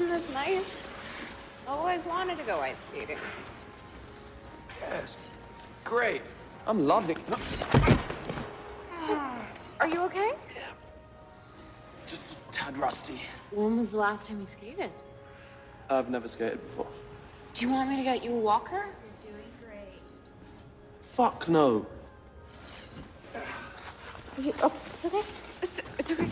Isn't this nice? Always wanted to go ice skating. Yes. Great. I'm loving... it. Ah, are you okay? Yeah, Just a tad rusty. When was the last time you skated? I've never skated before. Do you want me to get you a walker? You're doing great. Fuck no. You, oh, it's okay. It's, it's okay.